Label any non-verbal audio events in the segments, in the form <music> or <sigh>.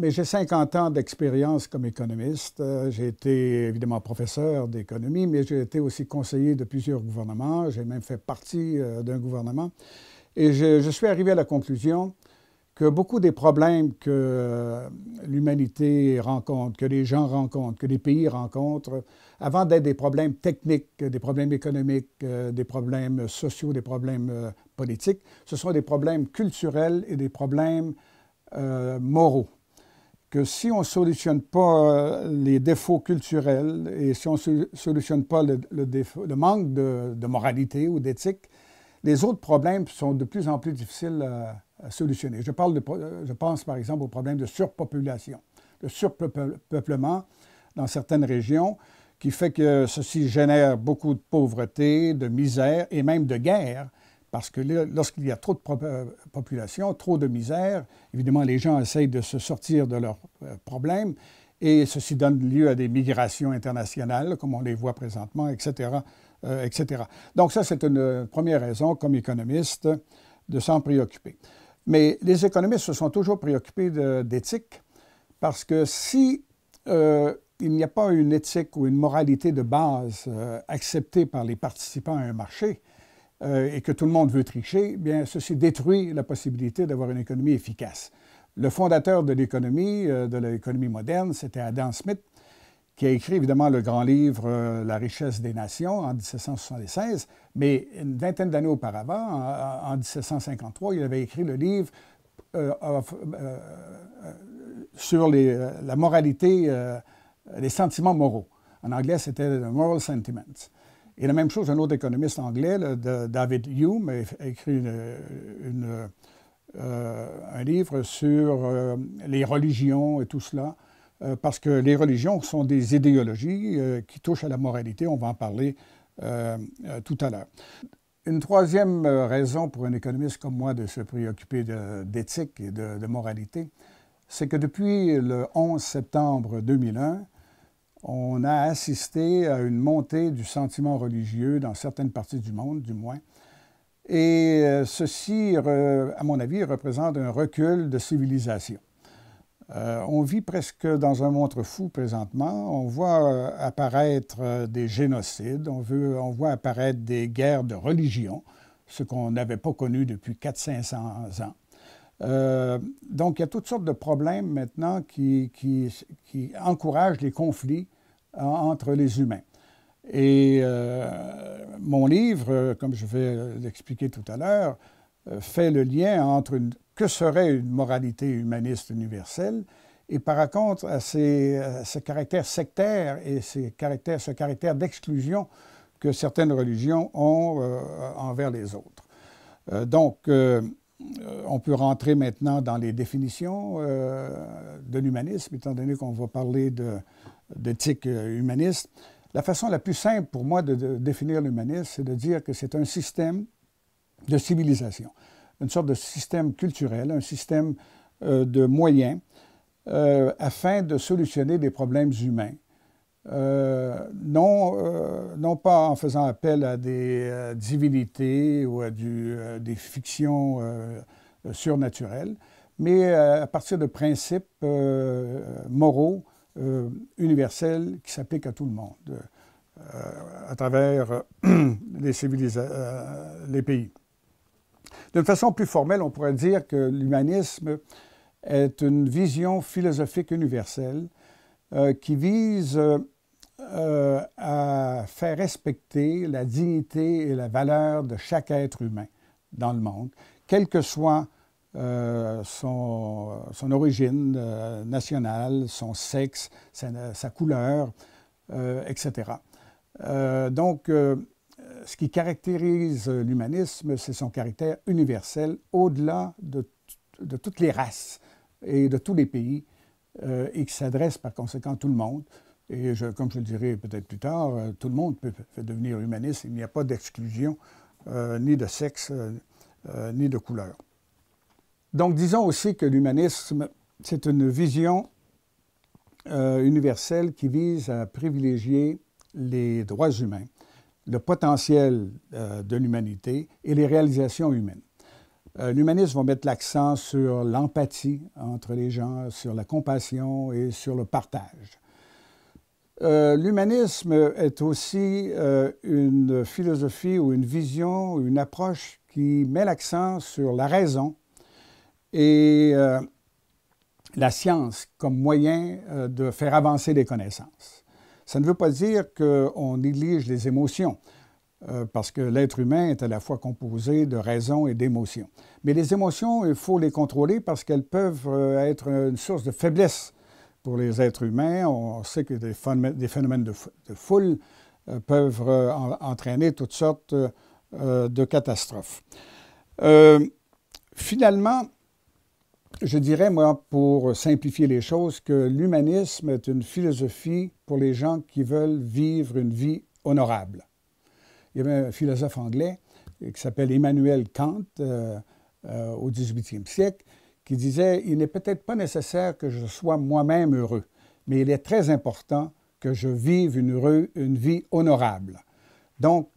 mais j'ai 50 ans d'expérience comme économiste. Euh, j'ai été évidemment professeur d'économie, mais j'ai été aussi conseiller de plusieurs gouvernements. J'ai même fait partie euh, d'un gouvernement. Et je, suis arrivé à la conclusion que beaucoup des problèmes que euh, l'humanité rencontre, que les gens rencontrent, que les pays rencontrent, avant d'être des problèmes techniques, des problèmes économiques, des problèmes sociaux, des problèmes politiques, ce sont des problèmes culturels et des problèmes moraux. Que si on ne solutionne pas les défauts culturels et si on ne solutionne pas le, manque de, moralité ou d'éthique, les autres problèmes sont de plus en plus difficiles à solutionner. Je, de, je pense par exemple au problème de surpopulation, de surpeuplement dans certaines régions, qui fait que ceci génère beaucoup de pauvreté, de misère et même de guerre, parce que lorsqu'il y a trop de euh, population, trop de misère, évidemment, les gens essayent de se sortir de leurs euh, problèmes et ceci donne lieu à des migrations internationales, comme on les voit présentement, etc. Euh, etc. Donc ça, c'est une première raison, comme économiste, de s'en préoccuper. Mais les économistes se sont toujours préoccupés d'éthique parce que si il n'y a pas une éthique ou une moralité de base acceptée par les participants à un marché euh, et que tout le monde veut tricher, bien ceci détruit la possibilité d'avoir une économie efficace. Le fondateur de l'économie, de l'économie moderne, c'était Adam Smith, qui a écrit évidemment le grand livre euh, La richesse des nations en 1776, mais une vingtaine d'années auparavant, en, 1753, il avait écrit le livre euh, euh, sur la moralité, les sentiments moraux. En anglais, c'était The Moral Sentiments. Et la même chose, un autre économiste anglais, David Hume, a écrit un livre sur les religions et tout cela. Euh, parce que les religions sont des idéologies euh, qui touchent à la moralité. On va en parler euh, tout à l'heure. Une troisième raison pour un économiste comme moi de se préoccuper d'éthique et de moralité, c'est que depuis le 11 septembre 2001, on a assisté à une montée du sentiment religieux dans certaines parties du monde, du moins. Et ceci, à mon avis, représente un recul de civilisation. Euh, on vit presque dans un montre fou présentement. On voit euh, apparaître euh, des génocides, on, on voit apparaître des guerres de religion, ce qu'on n'avait pas connu depuis 400-500 ans. Donc, il y a toutes sortes de problèmes maintenant qui, qui, encouragent les conflits entre les humains. Et mon livre, comme je vais l'expliquer tout à l'heure, fait le lien entre une que serait une moralité humaniste universelle et par contre à, ce caractère sectaire et ces caractères, ce caractère d'exclusion que certaines religions ont euh, envers les autres. Euh, donc, euh, on peut rentrer maintenant dans les définitions de l'humanisme, étant donné qu'on va parler d'éthique humaniste. La façon la plus simple pour moi de définir l'humanisme, c'est de dire que c'est un système de civilisation une sorte de système culturel, un système euh, de moyens euh, afin de solutionner des problèmes humains. Euh, non, non pas en faisant appel à des divinités ou à des fictions surnaturelles, mais à partir de principes moraux universels qui s'appliquent à tout le monde à travers <clears throat> les, les pays. D'une façon plus formelle, on pourrait dire que l'humanisme est une vision philosophique universelle euh, qui vise euh, à faire respecter la dignité et la valeur de chaque être humain dans le monde, quelle que soit euh, son, origine nationale, son sexe, sa, couleur, etc. donc, ce qui caractérise l'humanisme, c'est son caractère universel, au-delà de, toutes les races et de tous les pays, euh, et qui s'adresse par conséquent à tout le monde. Et comme je le dirai peut-être plus tard, euh, tout le monde peut, devenir humaniste. Il n'y a pas d'exclusion, euh, ni de sexe, ni de couleur. Donc disons aussi que l'humanisme, c'est une vision universelle qui vise à privilégier les droits humains le potentiel euh, de l'humanité et les réalisations humaines. Euh, l'humanisme va mettre l'accent sur l'empathie entre les gens, sur la compassion et sur le partage. Euh, l'humanisme est aussi euh, une philosophie ou une vision, une approche qui met l'accent sur la raison et la science comme moyen de faire avancer les connaissances. Ça ne veut pas dire qu'on néglige les émotions. Euh, parce que l'être humain est à la fois composé de raison et d'émotions. Mais les émotions, il faut les contrôler parce qu'elles peuvent euh, être une source de faiblesse pour les êtres humains. On sait que des phénomènes, de, foule euh, peuvent entraîner toutes sortes de catastrophes. finalement, je dirais, moi, pour simplifier les choses, que l'humanisme est une philosophie pour les gens qui veulent vivre une vie honorable il y avait un philosophe anglais euh, qui s'appelle Emmanuel Kant euh, euh, au 18e siècle qui disait Il n'est peut-être pas nécessaire que je sois moi-même heureux, mais il est très important que je vive une, une vie honorable. Donc,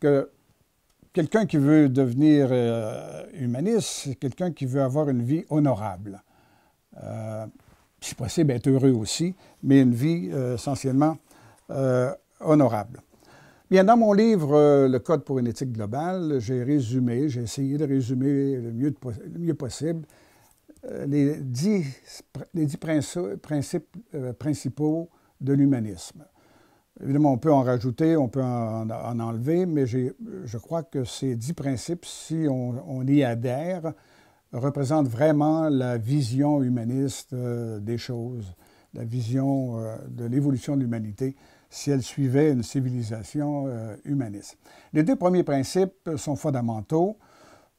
quelqu'un qui veut devenir humaniste, c'est quelqu'un qui veut avoir une vie honorable. si possible, être heureux aussi, mais une vie essentiellement honorable. Bien, dans mon livre euh, Le Code pour une éthique globale, j'ai résumé, j'ai essayé de résumer le mieux, le mieux possible euh, les dix, les dix principes euh, principaux de l'humanisme. Évidemment, on peut en rajouter, on peut en, enlever, mais je crois que ces dix principes, si on, y adhère, représentent vraiment la vision humaniste des choses, la vision de l'évolution de l'humanité si elle suivait une civilisation euh, humaniste. Les deux premiers principes sont fondamentaux.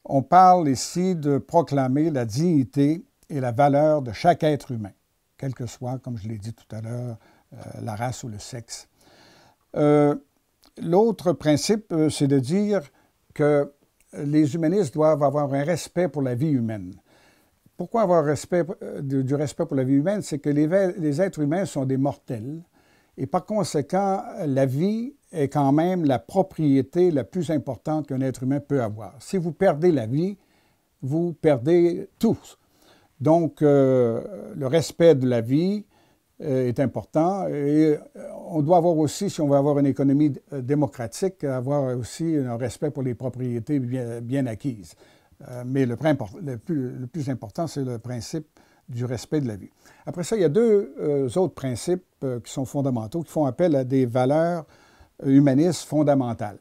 On parle ici de proclamer la dignité et la valeur de chaque être humain, quel que soit, comme je l'ai dit tout à l'heure, euh, la race ou le sexe. Euh, l'autre principe, c'est de dire que les humanistes doivent avoir un respect pour la vie humaine. Pourquoi avoir du respect pour la vie humaine? C'est que les êtres humains sont des mortels et par conséquent, la vie est quand même la propriété la plus importante qu'un être humain peut avoir. Si vous perdez la vie, vous perdez tout. Donc, euh, le respect de la vie euh, est important et euh, on doit avoir aussi, si on veut avoir une économie démocratique, avoir aussi un respect pour les propriétés bien, acquises. mais le plus important, c'est le principe du respect de la vie. Après ça, il y a deux euh, autres principes euh, qui sont fondamentaux, qui font appel à des valeurs humanistes fondamentales.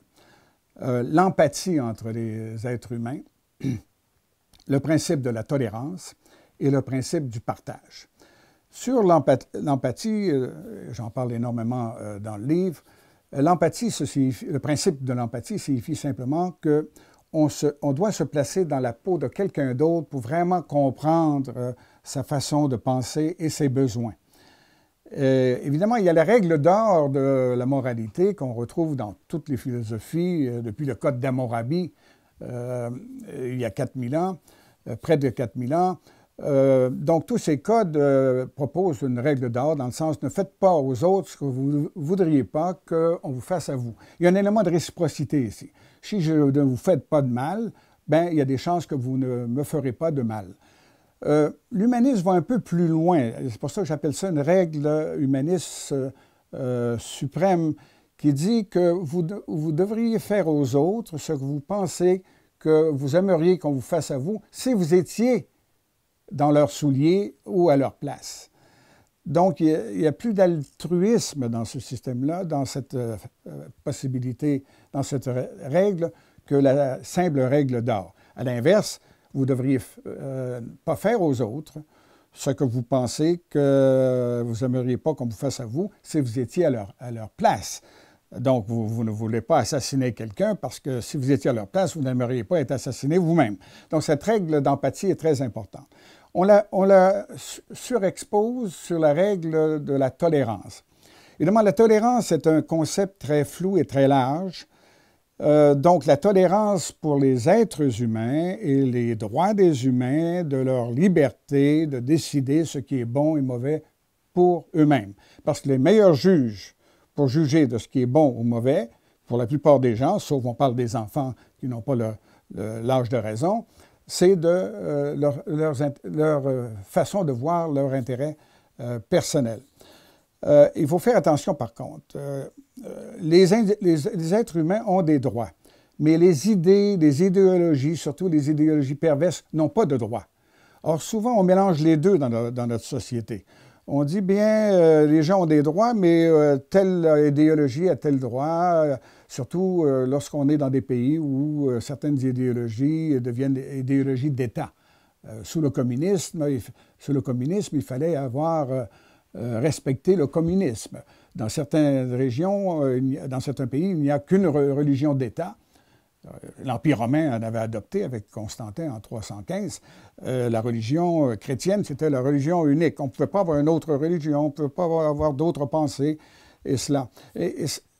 Euh, l'empathie entre les êtres humains, <clears throat> le principe de la tolérance et le principe du partage. Sur l'empathie, j'en parle énormément dans le livre, l'empathie, le principe de l'empathie signifie simplement que on, on, doit se placer dans la peau de quelqu'un d'autre pour vraiment comprendre sa façon de penser et ses besoins. Euh, évidemment, il y a la règle d'or de la moralité qu'on retrouve dans toutes les philosophies, euh, depuis le Code d'Hammurabi, euh, il y a 4000 ans, près de 4000 ans. donc, tous ces codes proposent une règle d'or dans le sens ne faites pas aux autres ce que vous ne voudriez pas qu'on vous fasse à vous. Il y a un élément de réciprocité ici. Si je ne vous fais pas de mal, ben, il y a des chances que vous ne me ferez pas de mal. Euh, l'humanisme va un peu plus loin. C'est pour ça que j'appelle ça une règle humaniste euh, suprême qui dit que vous, vous, devriez faire aux autres ce que vous pensez que vous aimeriez qu'on vous fasse à vous si vous étiez dans leurs souliers ou à leur place. Donc, il n'y a, plus d'altruisme dans ce système-là, dans cette euh, possibilité, dans cette règle, que la simple règle d'or. À l'inverse, vous devriez euh, pas faire aux autres ce que vous pensez que vous n'aimeriez pas qu'on vous fasse à vous si vous étiez à leur, à leur place. Donc, vous, ne voulez pas assassiner quelqu'un parce que si vous étiez à leur place, vous n'aimeriez pas être assassiné vous-même. Donc, cette règle d'empathie est très importante. On la, on la surexpose sur la règle de la tolérance. Évidemment, la tolérance est un concept très flou et très large. Euh, donc, la tolérance pour les êtres humains et les droits des humains, de leur liberté de décider ce qui est bon et mauvais pour eux-mêmes. Parce que les meilleurs juges pour juger de ce qui est bon ou mauvais, pour la plupart des gens, sauf on parle des enfants qui n'ont pas l'âge de raison, c'est de leur, leur, façon de voir leur intérêt personnel. Il faut faire attention par contre. Les, les, êtres humains ont des droits, mais les idées, les idéologies, surtout les idéologies perverses, n'ont pas de droits. Or, souvent, on mélange les deux dans, notre société. On dit bien, euh, les gens ont des droits, mais euh, telle idéologie a tel droit, euh, surtout lorsqu'on est dans des pays où certaines idéologies deviennent des idéologies d'État. sous sous le communisme, il fallait avoir respecté le communisme. Dans certaines régions, dans certains pays, il n'y a qu'une religion d'État. Euh, L'Empire romain en avait adopté avec Constantin en 315. Euh, la religion euh, chrétienne, c'était la religion unique. On ne pouvait pas avoir une autre religion, on ne pouvait pas avoir, d'autres pensées et cela.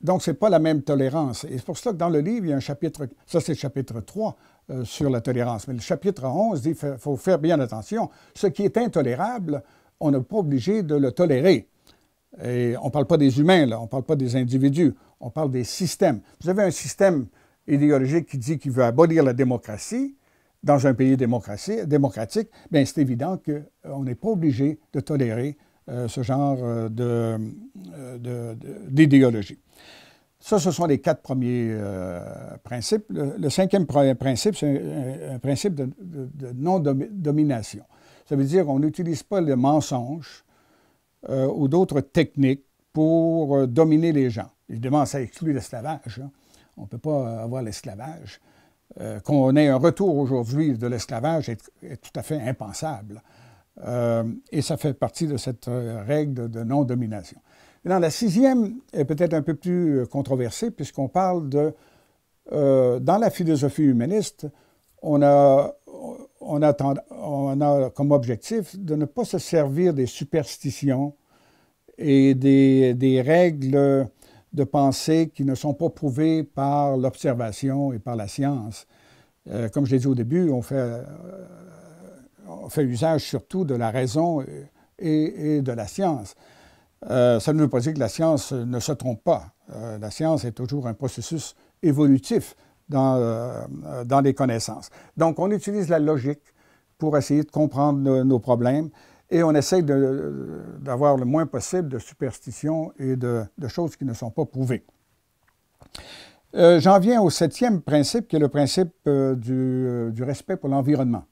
Donc, ce n'est pas la même tolérance. Et c'est pour cela que dans le livre, il y a un chapitre, ça c'est le chapitre 3 sur la tolérance. Mais le chapitre 11 dit qu'il faut faire bien attention. Ce qui est intolérable, on n'est pas obligé de le tolérer. Et on ne parle pas des humains, on ne parle pas des individus, on parle des systèmes. Vous avez un système idéologique qui dit qu'il veut abolir la démocratie dans un pays démocratique, bien, c'est évident qu'on n'est pas obligé de tolérer euh, ce genre euh, euh, d'idéologie. Ça, ce sont les quatre premiers principes. Le, cinquième principe, c'est un, principe de, non-domination. Ça veut dire qu'on n'utilise pas le mensonge ou d'autres techniques pour dominer les gens. Évidemment, ça exclut l'esclavage. Hein. On ne peut pas avoir l'esclavage. Euh, qu'on ait un retour aujourd'hui de l'esclavage est, tout à fait impensable. Euh, et ça fait partie de cette euh, règle de, non-domination. Dans la sixième est peut-être un peu plus controversée, puisqu'on parle de... dans la philosophie humaniste, on a, on, a, comme objectif de ne pas se servir des superstitions et des, règles de pensées qui ne sont pas prouvées par l'observation et par la science. Euh, comme je l'ai dit au début, on fait, euh, usage surtout de la raison et, de la science. Euh, ça ne veut pas dire que la science ne se trompe pas. la science est toujours un processus évolutif dans, dans les connaissances. Donc, on utilise la logique pour essayer de comprendre nos problèmes et on essaie d'avoir le moins possible de superstitions et de, choses qui ne sont pas prouvées. Euh, j'en viens au septième principe, qui est le principe euh, euh, du, respect pour l'environnement.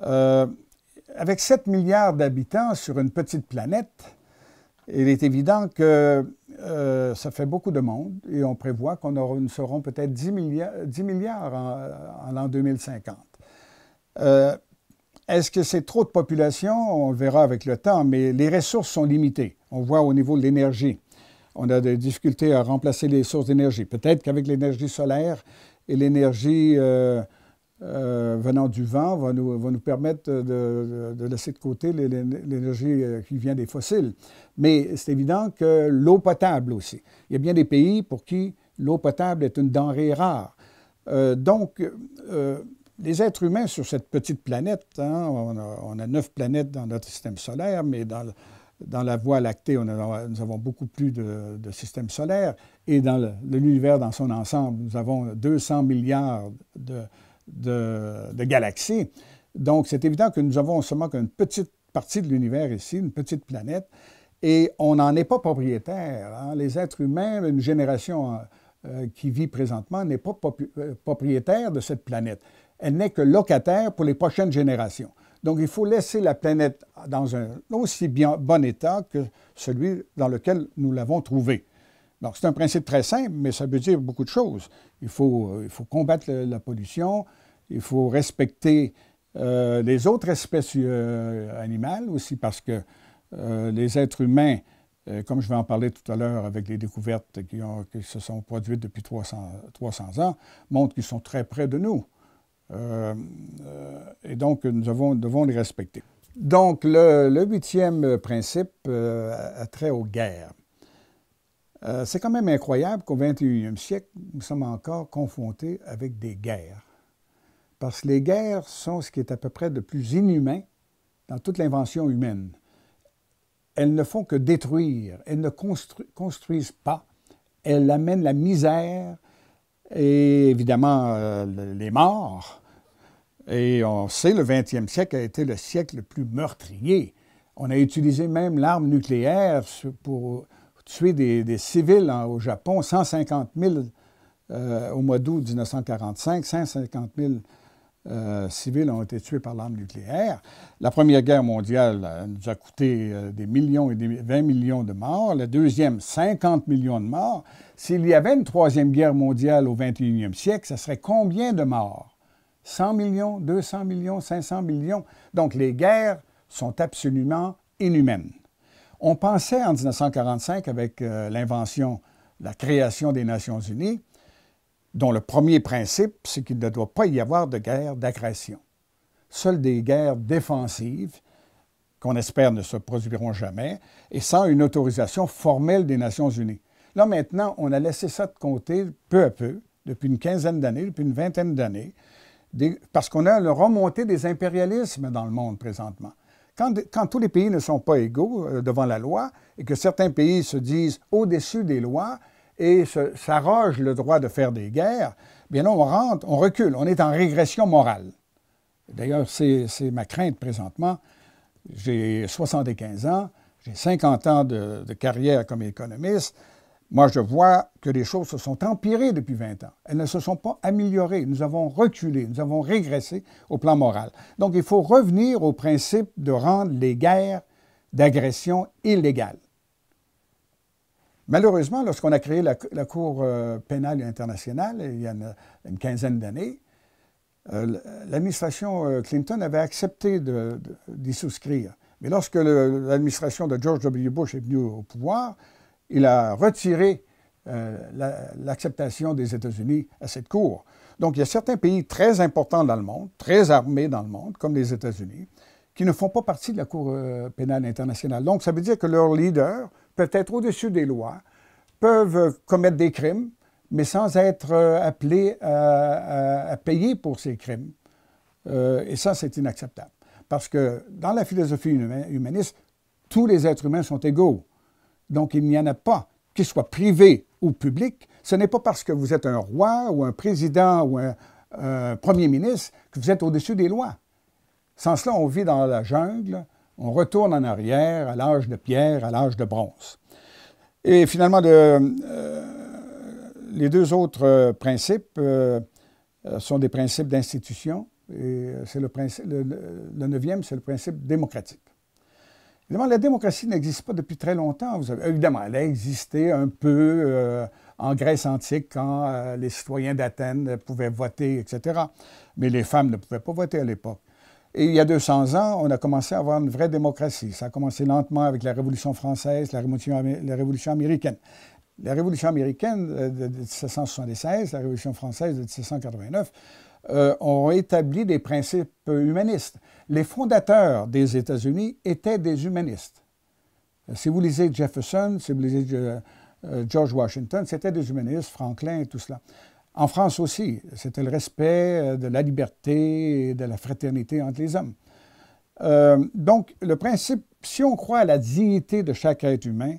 avec 7 milliards d'habitants sur une petite planète, il est évident que ça fait beaucoup de monde et on prévoit qu'on nous serons peut-être 10 milliards, 10 milliards en, l'an 2050. Est-ce que c'est trop de population? On le verra avec le temps, mais les ressources sont limitées. On voit au niveau de l'énergie. On a des difficultés à remplacer les sources d'énergie. Peut-être qu'avec l'énergie solaire et l'énergie euh, euh, venant du vent va nous, nous permettre de, laisser de côté l'énergie euh, qui vient des fossiles. Mais c'est évident que l'eau potable aussi. Il y a bien des pays pour qui l'eau potable est une denrée rare. donc, les êtres humains sur cette petite planète, hein, on, a, neuf planètes dans notre système solaire, mais dans, la Voie lactée, nous avons beaucoup plus de, systèmes solaires. Et dans l'univers dans son ensemble, nous avons 200 milliards de, de, galaxies. Donc, c'est évident que nous avons seulement qu'une petite partie de l'univers ici, une petite planète, et on n'en est pas propriétaire. Hein. Les êtres humains, une génération euh, qui vit présentement, n'est pas euh, propriétaire de cette planète elle n'est que locataire pour les prochaines générations. Donc, il faut laisser la planète dans un aussi bon état que celui dans lequel nous l'avons trouvée. Donc, c'est un principe très simple, mais ça veut dire beaucoup de choses. Il faut, euh, combattre la pollution, il faut respecter les autres espèces animales aussi, parce que les êtres humains, comme je vais en parler tout à l'heure avec les découvertes qui, se sont produites depuis 300, 300 ans, montrent qu'ils sont très près de nous. Euh, euh, et donc, nous devons les respecter. Donc, le, huitième principe euh, a trait aux guerres. c'est quand même incroyable qu'au 21e siècle, nous sommes encore confrontés avec des guerres. Parce que les guerres sont ce qui est à peu près de plus inhumain dans toute l'invention humaine. Elles ne font que détruire, elles ne construisent pas, elles amènent la misère, et évidemment euh, les morts. Et on sait le 20e siècle a été le siècle le plus meurtrier. On a utilisé même l'arme nucléaire pour tuer des, civils au Japon, 150 000 euh, au mois d'août 1945, 150 000 euh, civils ont été tués par l'arme nucléaire. La Première Guerre mondiale euh, nous a coûté des millions et des 20 millions de morts. La Deuxième, 50 millions de morts. S'il y avait une Troisième Guerre mondiale au 21e siècle, ça serait combien de morts? 100 millions, 200 millions, 500 millions. Donc les guerres sont absolument inhumaines. On pensait en 1945, avec l'invention, la création des Nations Unies, dont le premier principe, c'est qu'il ne doit pas y avoir de guerre d'agression. Seules des guerres défensives, qu'on espère ne se produiront jamais, et sans une autorisation formelle des Nations Unies. Là, maintenant, on a laissé ça de côté peu à peu, depuis une quinzaine d'années, depuis une vingtaine d'années, parce qu'on a le remontée des impérialismes dans le monde présentement. Quand, quand, tous les pays ne sont pas égaux euh, devant la loi et que certains pays se disent au-dessus des lois, et s'arroge le droit de faire des guerres, bien là, on rentre, on recule, on est en régression morale. D'ailleurs, c'est ma crainte présentement. J'ai 75 ans, j'ai 50 ans de, carrière comme économiste. Moi, je vois que les choses se sont empirées depuis 20 ans. Elles ne se sont pas améliorées. Nous avons reculé, nous avons régressé au plan moral. Donc, il faut revenir au principe de rendre les guerres d'agression illégales. Malheureusement, lorsqu'on a créé la, Cour euh, pénale internationale, il y a une, quinzaine d'années, euh, l'administration euh, Clinton avait accepté d'y souscrire. Mais lorsque l'administration de George W. Bush est venue au pouvoir, il a retiré l'acceptation des États-Unis à cette Cour. Donc, il y a certains pays très importants dans le monde, très armés dans le monde, comme les États-Unis, qui ne font pas partie de la Cour pénale internationale. Donc, ça veut dire que leurs leaders peuvent être au-dessus des lois, peuvent commettre des crimes, mais sans être euh, appelés à, payer pour ces crimes. Euh, et ça, c'est inacceptable. Parce que dans la philosophie humaniste, tous les êtres humains sont égaux. Donc, il n'y en a pas, qu'ils soient privés ou publics. Ce n'est pas parce que vous êtes un roi ou un président ou un premier ministre que vous êtes au-dessus des lois. Sans cela, on vit dans la jungle, on retourne en arrière à l'âge de pierre, à l'âge de bronze. Et finalement, euh, les deux autres euh, principes euh, sont des principes d'institution. Et c'est le, neuvième, c'est le principe démocratique. Évidemment, la démocratie n'existe pas depuis très longtemps. Évidemment, elle a existé un peu en Grèce antique quand les citoyens d'Athènes pouvaient voter, etc. Mais les femmes ne pouvaient pas voter à l'époque. Et il y a 200 ans, on a commencé à avoir une vraie démocratie. Ça a commencé lentement avec la Révolution française, la Révolution, américaine. La Révolution américaine euh, de 1776, la Révolution française de 1789, euh, ont établi des principes humanistes. Les fondateurs des États-Unis étaient des humanistes. Si vous lisez Jefferson, si vous lisez euh, George Washington, c'était des humanistes, Franklin et tout cela. En France aussi, c'était le respect euh, de la liberté et de la fraternité entre les hommes. Euh, donc, le principe, si on croit à la dignité de chaque être humain,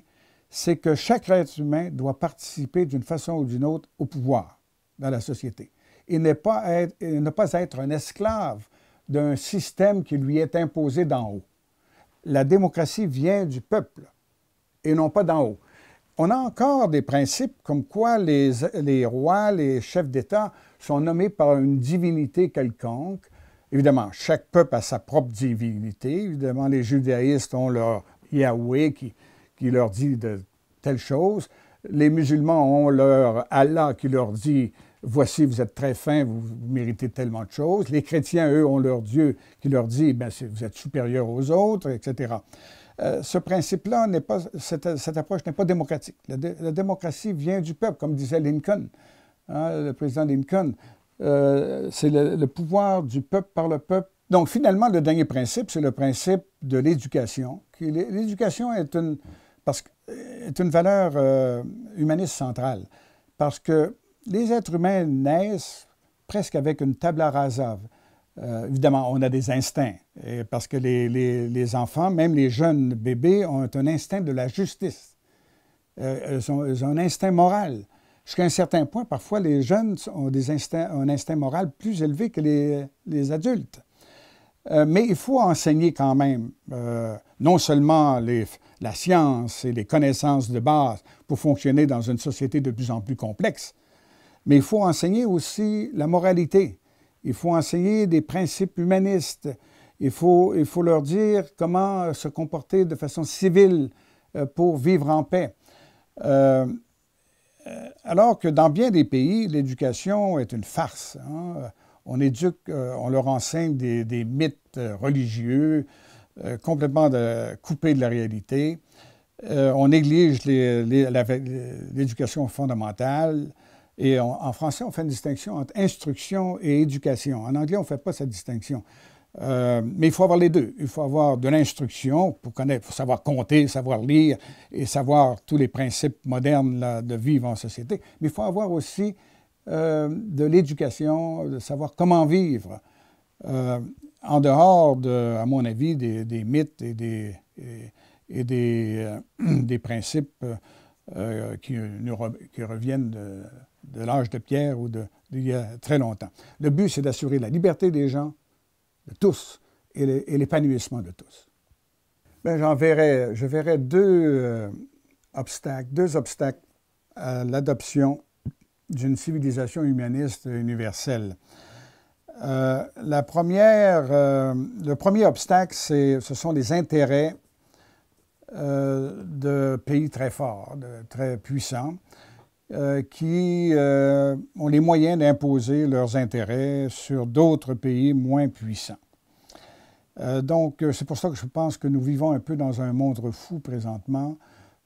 c'est que chaque être humain doit participer d'une façon ou d'une autre au pouvoir dans la société et ne pas être, ne pas être un esclave d'un système qui lui est imposé d'en haut. La démocratie vient du peuple et non pas d'en haut on a encore des principes comme quoi les, rois, les chefs d'État sont nommés par une divinité quelconque. Évidemment, chaque peuple a sa propre divinité. Évidemment, les judaïstes ont leur Yahweh qui, qui leur dit de telle chose. Les musulmans ont leur Allah qui leur dit Voici, vous êtes très fin, vous, méritez tellement de choses. Les chrétiens, eux, ont leur Dieu qui leur dit ben, Vous êtes supérieur aux autres, etc. Euh, ce principe-là n'est pas, cette, approche n'est pas démocratique. La, démocratie vient du peuple, comme disait Lincoln, hein, le président Lincoln. Euh, c'est le, pouvoir du peuple par le peuple. Donc, finalement, le dernier principe, c'est le principe de l'éducation. L'éducation est une, parce, est une valeur euh, humaniste centrale, parce que les êtres humains naissent presque avec une tabla rasa euh, évidemment, on a des instincts, parce que les, enfants, même les jeunes bébés, ont un instinct de la justice. Euh, ils, ont, un instinct moral. Jusqu'à un certain point, parfois, les jeunes ont des instincts, un instinct moral plus élevé que les, adultes. Euh, mais il faut enseigner quand même euh, non seulement la science et les connaissances de base pour fonctionner dans une société de plus en plus complexe, mais il faut enseigner aussi la moralité. Il faut enseigner des principes humanistes. Il faut, il faut leur dire comment se comporter de façon civile euh, pour vivre en paix. Euh, alors que dans bien des pays, l'éducation est une farce. Hein. On éduque, euh, on leur enseigne des, mythes euh, religieux complètement coupés de la réalité. on néglige l'éducation fondamentale. Et en français, on fait une distinction entre instruction et éducation. En anglais, on ne fait pas cette distinction. Euh, mais il faut avoir les deux. Il faut avoir de l'instruction pour connaître, pour savoir compter, savoir lire et savoir tous les principes modernes de vivre en société. Mais il faut avoir aussi euh, de l'éducation, de savoir comment vivre. Euh, en dehors, de, à mon avis, des, mythes et des, et, des, <clears throat> des, principes qui, qui, reviennent de, de l'âge de pierre ou d'il y a très longtemps. Le but, c'est d'assurer la liberté des gens, de tous et l'épanouissement de tous. Bien, j'en verrai, je verrai deux euh, obstacles, deux obstacles à l'adoption d'une civilisation humaniste universelle. Euh, la première, euh, le premier obstacle, ce sont les intérêts de pays très forts, très puissants, qui ont les moyens d'imposer leurs intérêts sur d'autres pays moins puissants. Euh, donc, euh, c'est pour ça que je pense que nous vivons un peu dans un monde fou présentement,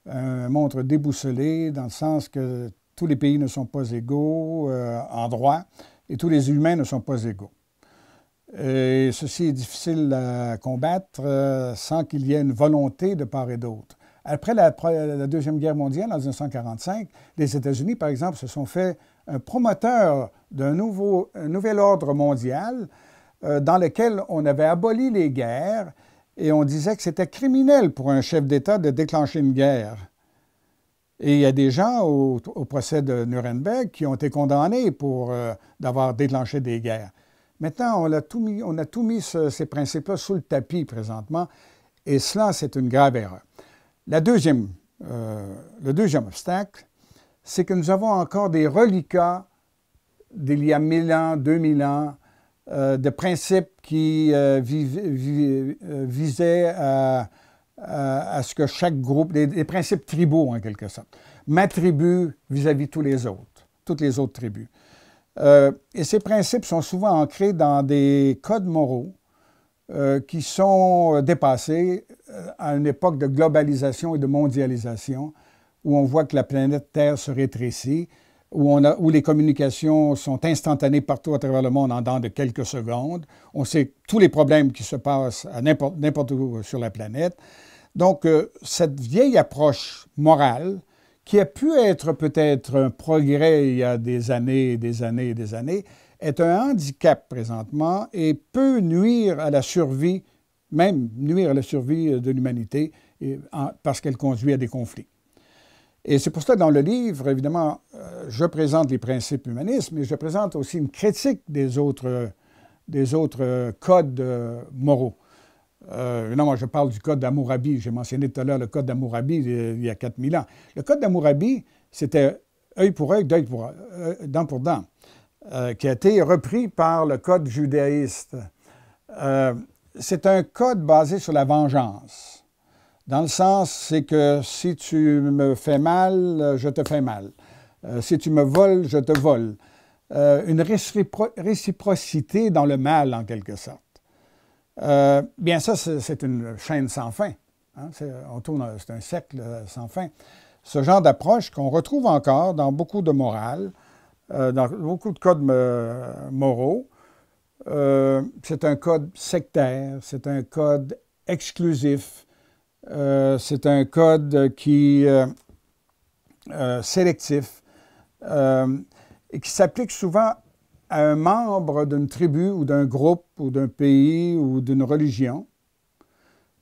un monde déboussolé, dans le sens que tous les pays ne sont pas égaux euh, en droit et tous les humains ne sont pas égaux. Et ceci est difficile à combattre sans qu'il y ait une volonté de part et d'autre. Après la, Deuxième Guerre mondiale, en 1945, les États-Unis, par exemple, se sont fait un promoteur d'un nouvel ordre mondial euh, dans lequel on avait aboli les guerres et on disait que c'était criminel pour un chef d'État de déclencher une guerre. Et il y a des gens au, procès de Nuremberg qui ont été condamnés pour euh, d'avoir déclenché des guerres. Maintenant, on a tout mis ces principes-là sous le tapis présentement, et cela, c'est une grave erreur. La deuxième, euh, le deuxième obstacle, c'est que nous avons encore des reliquats d'il y a 1000 ans, 2000 ans, euh, de principes qui euh, euh, visaient à, ce que chaque groupe, des, principes tribaux en quelque sorte, ma tribu vis-à-vis tous les autres, toutes les autres tribus. et ces principes sont souvent ancrés dans des codes moraux qui sont dépassés à une époque de globalisation et de mondialisation, où on voit que la planète Terre se rétrécit, où, les communications sont instantanées partout à travers le monde en dedans de quelques secondes. On sait tous les problèmes qui se passent à n'importe où sur la planète. Donc, euh, cette vieille approche morale, qui a pu être peut-être un progrès il y a des années et des années et des années, est un handicap présentement et peut nuire à la survie, même nuire à la survie de l'humanité, parce qu'elle conduit à des conflits. Et c'est pour ça dans le livre, évidemment, euh, je présente les principes humanistes, mais je présente aussi une critique des autres, des autres codes euh, moraux. Euh, évidemment, je parle du code d'Amourabi. J'ai mentionné tout à l'heure le code d'Amourabi il y a 4000 ans. Le code d'Amourabi, c'était œil pour œil, dent, pour dent, qui a été repris par le code judaïste. C'est un code basé sur la vengeance. Dans le sens, c'est que si tu me fais mal, je te fais mal. Euh, si tu me voles, je te vole. Euh, une réciprocité dans le mal, en quelque sorte. Euh, bien, ça, c'est une chaîne sans fin. Hein. C'est un cercle sans fin. Ce genre d'approche qu'on retrouve encore dans beaucoup de morales, dans beaucoup de codes moraux, c'est un code sectaire, c'est un code exclusif, euh, c'est un code qui euh, euh, sélectif et qui s'applique souvent à un membre d'une tribu ou d'un groupe ou d'un pays ou d'une religion,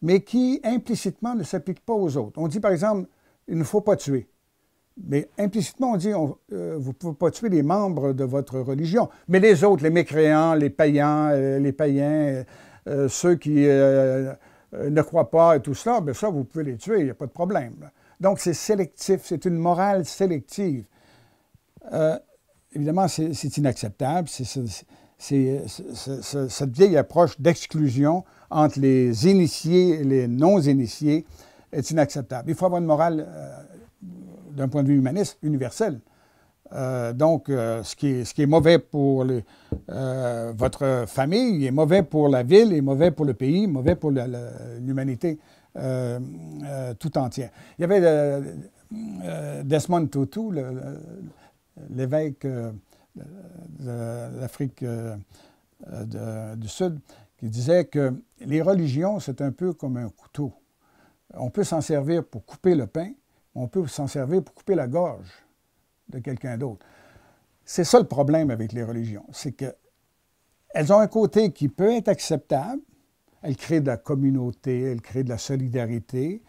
mais qui implicitement ne s'applique pas aux autres. On dit par exemple, il ne faut pas tuer. Mais implicitement, on dit, vous ne pouvez pas tuer les membres de votre religion. Mais les autres, les mécréants, les païens, les païens, ceux qui ne croient pas et tout ça, bien ça, vous pouvez les tuer, il n'y a pas de problème. Donc, c'est sélectif, c'est une morale sélective. Euh, évidemment, c'est inacceptable. Cette vieille approche d'exclusion entre les initiés et les non-initiés est inacceptable. Il faut avoir une morale, euh, d'un point de vue humaniste, universelle. Euh, donc, ce, qui est, ce, qui est, mauvais pour votre famille est mauvais pour la ville, est mauvais pour le pays, mauvais pour l'humanité tout entière. Il y avait Desmond Tutu, l'évêque euh, de l'Afrique euh, du Sud, qui disait que les religions, c'est un peu comme un couteau. On peut s'en servir pour couper le pain, on peut s'en servir pour couper la gorge de quelqu'un d'autre. C'est ça le problème avec les religions, c'est qu'elles ont un côté qui peut être acceptable, elles créent de la communauté, elles créent de la solidarité,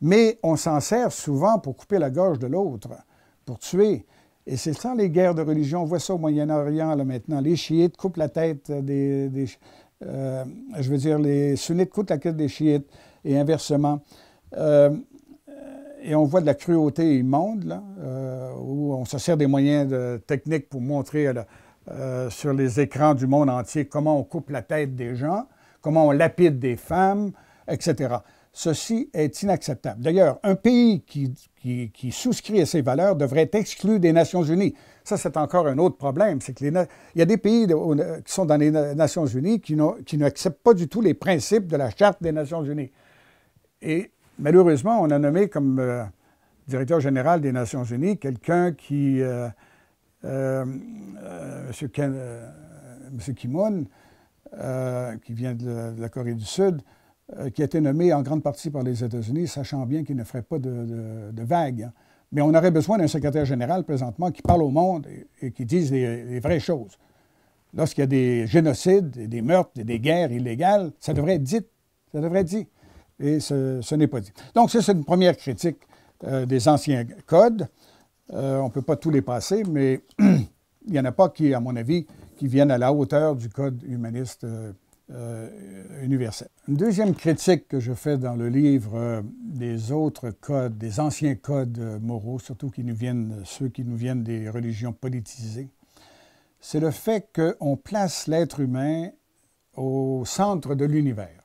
mais on s'en sert souvent pour couper la gorge de l'autre, pour tuer. Et c'est ça les guerres de religion. On voit ça au Moyen-Orient maintenant. Les chiites coupent la tête des. Euh, je veux dire, les sunnites coupent la tête des chiites et inversement. Euh, et on voit de la cruauté immonde, là, euh, où on se sert des moyens techniques pour montrer sur les écrans du monde entier comment on coupe la tête des gens, comment on lapide des femmes, etc. Ceci est inacceptable. D'ailleurs, un pays qui, qui, souscrit à ces valeurs devrait être exclu des Nations Unies. Ça, c'est encore un autre problème. C'est qu'il y a des pays qui sont dans les Nations Unies qui n'acceptent pas du tout les principes de la Charte des Nations Unies. Et malheureusement, on a nommé comme euh, directeur général des Nations Unies quelqu'un qui, euh, euh, M. Ken, qui vient de la Corée du Sud, qui a été nommé en grande partie par les États-Unis, sachant bien qu'il ne ferait pas de, vagues. Mais on aurait besoin d'un secrétaire général présentement qui parle au monde et, qui dise les, vraies choses. Lorsqu'il y a des génocides, des meurtres, et des guerres illégales, ça devrait être dit. Ça devrait être dit. Et ce, n'est pas dit. Donc, c'est une première critique euh, des anciens codes. Euh, on ne peut pas tous les passer, mais <clears throat> il n'y en a pas qui, à mon avis, qui viennent à la hauteur du code humaniste euh, universelle. Une deuxième critique que je fais dans le livre des autres codes, des anciens codes moraux, surtout qui nous viennent, ceux qui nous viennent des religions politisées, c'est le fait qu'on place l'être humain au centre de l'univers.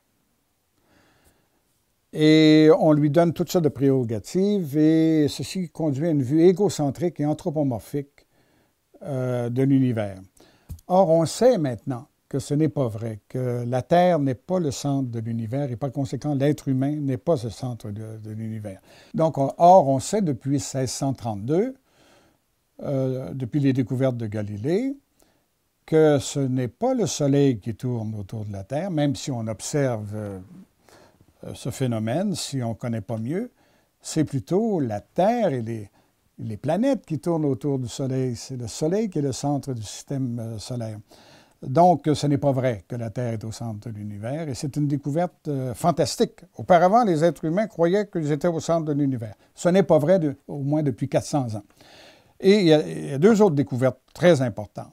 Et on lui donne toutes sortes de prérogatives et ceci conduit à une vue égocentrique et anthropomorphique de l'univers. Or, on sait maintenant que ce n'est pas vrai, que la Terre n'est pas le centre de l'univers et par conséquent l'être humain n'est pas le centre de, l'univers. Donc, or, on sait depuis 1632, euh, depuis les découvertes de Galilée, que ce n'est pas le Soleil qui tourne autour de la Terre, même si on observe euh, ce phénomène, si on ne connaît pas mieux, c'est plutôt la Terre et les, planètes qui tournent autour du Soleil. C'est le Soleil qui est le centre du système euh, solaire. Donc, ce n'est pas vrai que la Terre est au centre de l'univers et c'est une découverte euh, fantastique. Auparavant, les êtres humains croyaient qu'ils étaient au centre de l'univers. Ce n'est pas vrai au moins depuis 400 ans. Et il y, a, deux autres découvertes très importantes.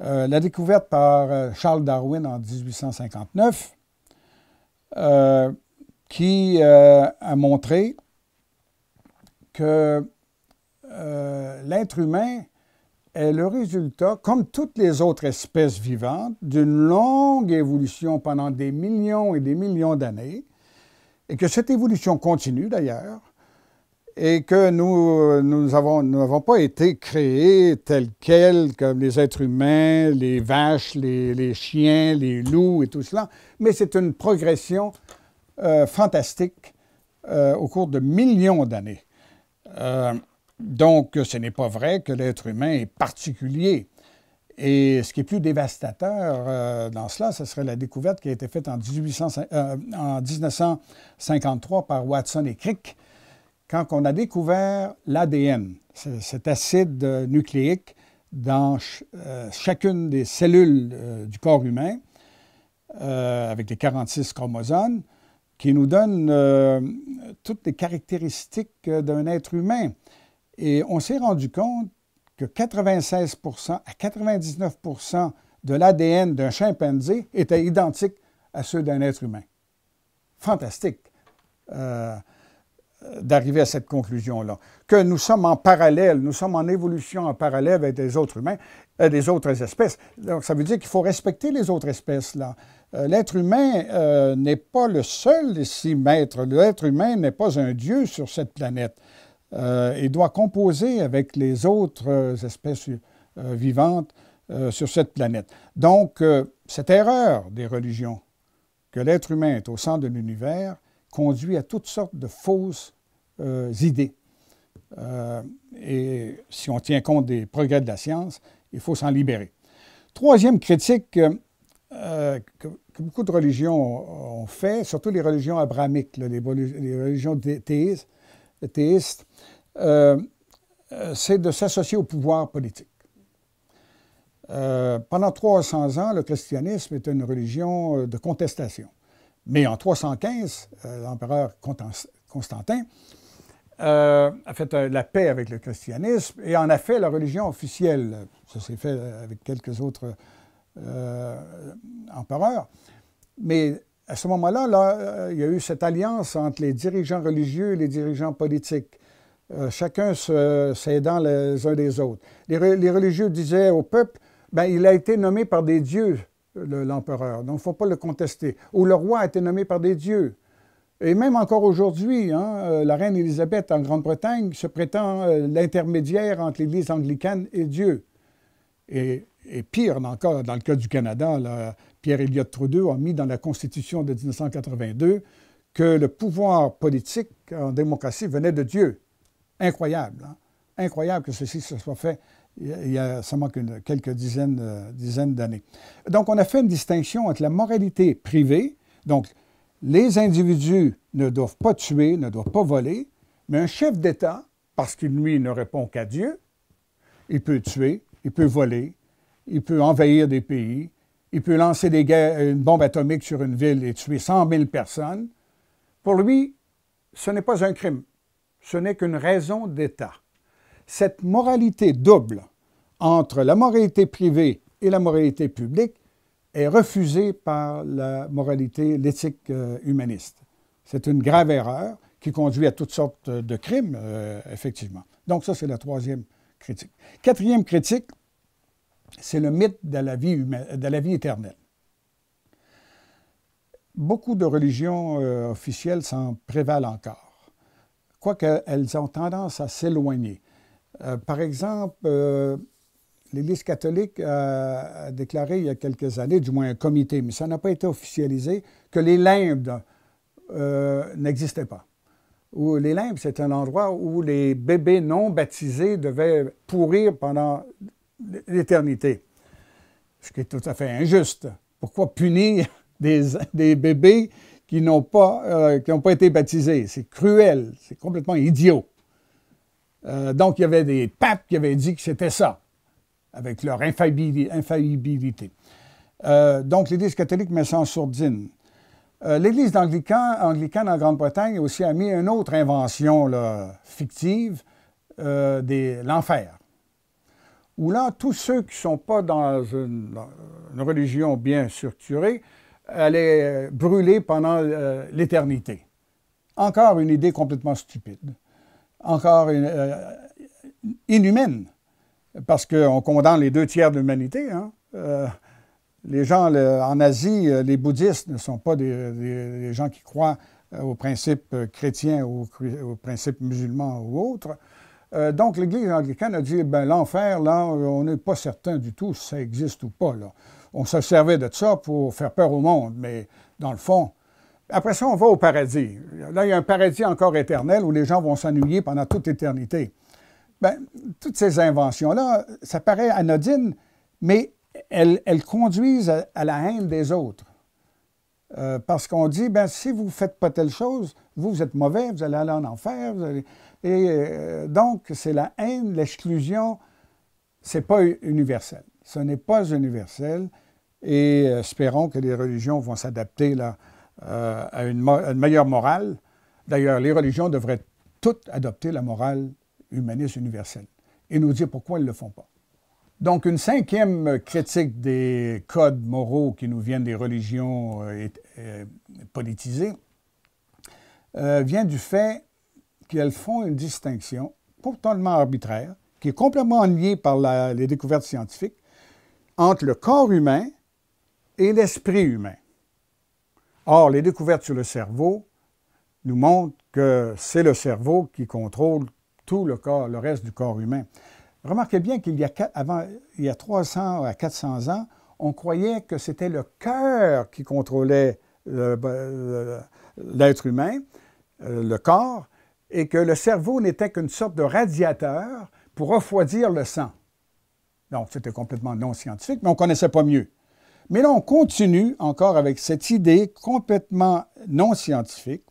Euh, la découverte par euh, Charles Darwin en 1859, qui a montré que l'être humain est le résultat, comme toutes les autres espèces vivantes, d'une longue évolution pendant des millions et des millions d'années, et que cette évolution continue d'ailleurs, et que nous n'avons pas été créés tels quels, comme les êtres humains, les vaches, les, chiens, les loups et tout cela, mais c'est une progression euh, fantastique euh, au cours de millions d'années. Euh, donc, ce n'est pas vrai que l'être humain est particulier. Et ce qui est plus dévastateur dans cela, ce serait la découverte qui a été faite en, 1953 euh, par Watson et Crick, quand on a découvert l'ADN, cet acide nucléique dans chacune des cellules du corps humain, avec les 46 chromosomes, qui nous donne toutes les caractéristiques d'un être humain. Et on s'est rendu compte que 96 à 99% de l'ADN d'un chimpanzé était identique à ceux d'un être humain. Fantastique euh, d'arriver à cette conclusion-là. Que nous sommes en parallèle, nous sommes en évolution en parallèle avec des autres humains, euh, des autres espèces. Donc ça veut dire qu'il faut respecter les autres espèces là. Euh, l'être humain n'est pas le seul ici maître. L'être humain n'est pas un dieu sur cette planète. il doit composer avec les autres espèces vivantes sur cette planète. Donc, cette erreur des religions que l'être humain est au centre de l'univers conduit à toutes sortes de fausses euh, idées. Euh, et si on tient compte des progrès de la science, il faut s'en libérer. Troisième critique euh, que, beaucoup de religions ont fait, surtout les religions abrahamiques, les, religions théistes, théistes c'est de s'associer au pouvoir politique. Euh, pendant 300 ans, le christianisme était une religion euh, de contestation. Mais en 315, euh, l'empereur Constantin a fait la paix avec le christianisme et en a fait la religion officielle. Ça s'est fait avec quelques autres empereurs. Mais à ce moment-là, là, il y a eu cette alliance entre les dirigeants religieux et les dirigeants politiques. chacun s'aidant les uns des autres. Les, les religieux disaient au peuple, ben, il a été nommé par des dieux, l'empereur, donc il ne faut pas le contester. Ou le roi a été nommé par des dieux. Et même encore aujourd'hui, hein, euh, la reine Élisabeth en Grande-Bretagne se prétend euh, l'intermédiaire entre l'Église anglicane et Dieu. Et, pire encore, dans le cas du Canada, Pierre Elliott Trudeau a mis dans la Constitution de 1982 que le pouvoir politique en démocratie venait de Dieu. Incroyable. Hein? Incroyable que ceci se soit fait il y a seulement quelques dizaines, euh, dizaines d'années. Donc, on a fait une distinction entre la moralité privée, donc les individus ne doivent pas tuer, ne doivent pas voler, mais un chef d'État, parce qu'il, lui, ne répond qu'à Dieu, il peut tuer, il peut voler, il peut envahir des pays, il peut lancer des guerres, une bombe atomique sur une ville et tuer 100 000 personnes. Pour lui, ce n'est pas un crime, ce n'est qu'une raison d'État cette moralité double entre la moralité privée et la moralité publique est refusée par la moralité, l'éthique euh, humaniste. C'est une grave erreur qui conduit à toutes sortes de crimes, euh, effectivement. Donc ça, c'est la troisième critique. Quatrième critique, c'est le mythe de la vie, de la vie éternelle. Beaucoup de religions euh, officielles s'en prévalent encore, quoique elles ont tendance à s'éloigner. Par exemple, l'Église catholique a, déclaré il y a quelques années, du moins un comité, mais ça n'a pas été officialisé, que les limbes euh, n'existaient pas. Les limbes, c'est un endroit où les bébés non baptisés devaient pourrir pendant l'éternité. Ce qui est tout à fait injuste. Pourquoi punir des, bébés qui n'ont pas, qui pas été baptisés? C'est cruel, c'est complètement idiot. Euh, donc, il y avait des papes qui avaient dit que c'était ça, avec leur infaillibilité. Euh, donc, l'Église catholique met ça sourdine. Euh, L'Église anglicane, en Grande-Bretagne aussi a mis une autre invention fictive, l'enfer. Où là, tous ceux qui ne sont pas dans une, religion bien structurée allaient brûler pendant l'éternité. Encore une idée complètement stupide encore euh, inhumaine, parce qu'on condamne les deux tiers de l'humanité. Hein. Euh, les gens en Asie, euh, les bouddhistes ne sont pas des, gens qui croient aux principes chrétiens ou aux principes musulmans ou autres. donc l'Église anglicane a dit, ben, l'enfer, là, on n'est pas certain du tout si ça existe ou pas. Là. On se servait de ça pour faire peur au monde, mais dans le fond, après ça, on va au paradis. Là, il y a un paradis encore éternel où les gens vont s'ennuyer pendant toute éternité. Bien, toutes ces inventions-là, ça paraît anodine, mais elles, conduisent à, la haine des autres. Euh, parce qu'on dit, ben, si vous ne faites pas telle chose, vous, vous êtes mauvais, vous allez aller en enfer. Et euh, donc, c'est la haine, l'exclusion, ce n'est pas universel. Ce n'est pas universel. Et euh, espérons que les religions vont s'adapter euh, à, une, meilleure morale. D'ailleurs, les religions devraient toutes adopter la morale humaniste universelle et nous dire pourquoi ils ne le font pas. Donc, une cinquième critique des codes moraux qui nous viennent des religions euh, euh, politisées euh, vient du fait qu'elles font une distinction totalement arbitraire, qui est complètement liée par les découvertes scientifiques, entre le corps humain et l'esprit humain. Or, les découvertes sur le cerveau nous montrent que c'est le cerveau qui contrôle tout le corps, le reste du corps humain. Remarquez bien qu'il y a, avant, il y a 300 à 400 ans, on croyait que c'était le cœur qui contrôlait l'être humain, euh, le corps, et que le cerveau n'était qu'une sorte de radiateur pour refroidir le sang. Donc, c'était complètement non scientifique, mais on ne connaissait pas mieux. Mais là, on continue encore avec cette idée complètement non scientifique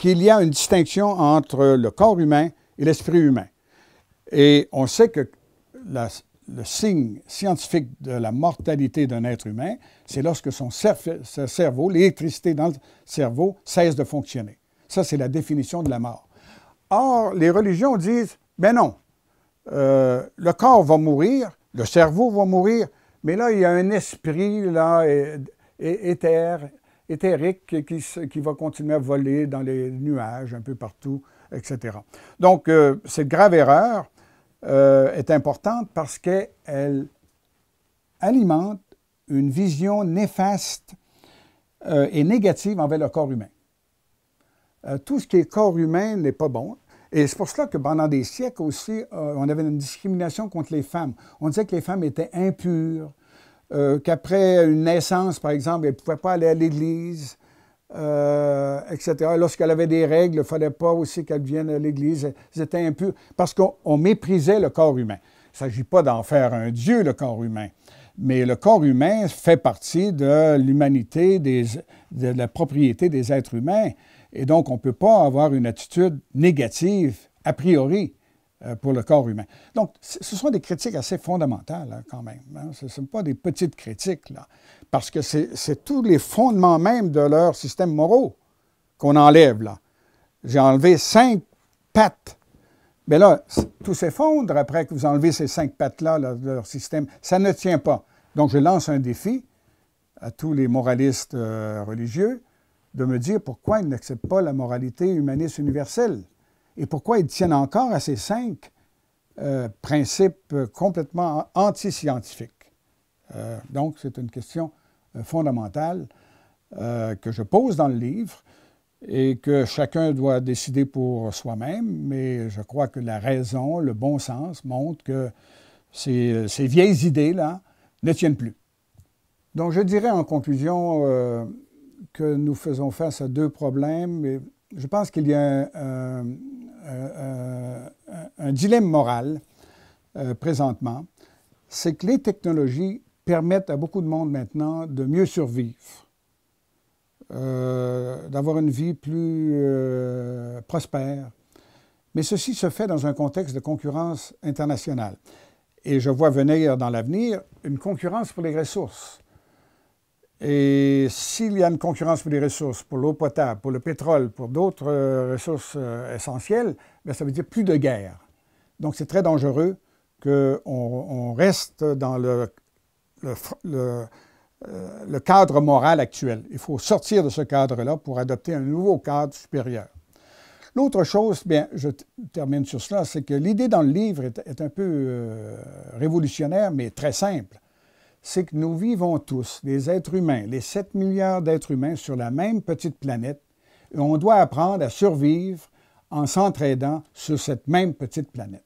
qu'il y a une distinction entre le corps humain et l'esprit humain. Et on sait que le signe scientifique de la mortalité d'un être humain, c'est lorsque son cerveau, l'électricité dans le cerveau, cesse de fonctionner. Ça, c'est la définition de la mort. Or, les religions disent, ben non, euh, le corps va mourir, le cerveau va mourir, mais là, il y a un esprit là, éthérique qui, va continuer à voler dans les nuages un peu partout, etc. Donc, euh, cette grave erreur euh, est importante parce qu'elle alimente une vision néfaste et négative envers le corps humain. tout ce qui est corps humain n'est pas bon. Et c'est pour cela que pendant des siècles aussi, euh, on avait une discrimination contre les femmes. On disait que les femmes étaient impures, euh, qu'après une naissance, par exemple, elles ne pouvaient pas aller à l'église, euh, etc. Lorsqu'elles avaient des règles, il ne fallait pas aussi qu'elles viennent à l'église. Elles étaient impures parce qu'on méprisait le corps humain. Il ne s'agit pas d'en faire un Dieu, le corps humain. Mais le corps humain fait partie de l'humanité, de la propriété des êtres humains. Et donc, on ne peut pas avoir une attitude négative a priori pour le corps humain. Donc, ce sont des critiques assez fondamentales hein, quand même. Hein. Ce ne sont pas des petites critiques, là, parce que c'est tous les fondements même de leur système moraux qu'on enlève là. J'ai enlevé cinq pattes. Mais là, tout s'effondre après que vous enlevez ces cinq pattes-là de leur système. Ça ne tient pas. Donc, je lance un défi à tous les moralistes euh, religieux de me dire pourquoi ils n'acceptent pas la moralité humaniste universelle et pourquoi ils tiennent encore à ces cinq euh, principes complètement anti-scientifiques? Euh, donc, c'est une question euh, fondamentale que je pose dans le livre et que chacun doit décider pour soi-même, mais je crois que la raison, le bon sens montrent que ces vieilles idées-là ne tiennent plus. Donc, je dirais en conclusion, que nous faisons face à deux problèmes. Je pense qu'il y a un, dilemme moral euh, présentement. C'est que les technologies permettent à beaucoup de monde maintenant de mieux survivre, euh, d'avoir une vie plus euh, prospère. Mais ceci se fait dans un contexte de concurrence internationale. Et je vois venir dans l'avenir une concurrence pour les ressources. Et s'il y a une concurrence pour les ressources, pour l'eau potable, pour le pétrole, pour d'autres euh, ressources euh, essentielles, bien, ça veut dire plus de guerre. Donc c'est très dangereux qu'on on reste dans euh, le, cadre moral actuel. Il faut sortir de ce cadre-là pour adopter un nouveau cadre supérieur. L'autre chose, bien, je termine sur cela, c'est que l'idée dans le livre est un peu révolutionnaire, mais très simple c'est que nous vivons tous, les êtres humains, les 7 milliards d'êtres humains sur la même petite planète, et on doit apprendre à survivre en s'entraidant sur cette même petite planète.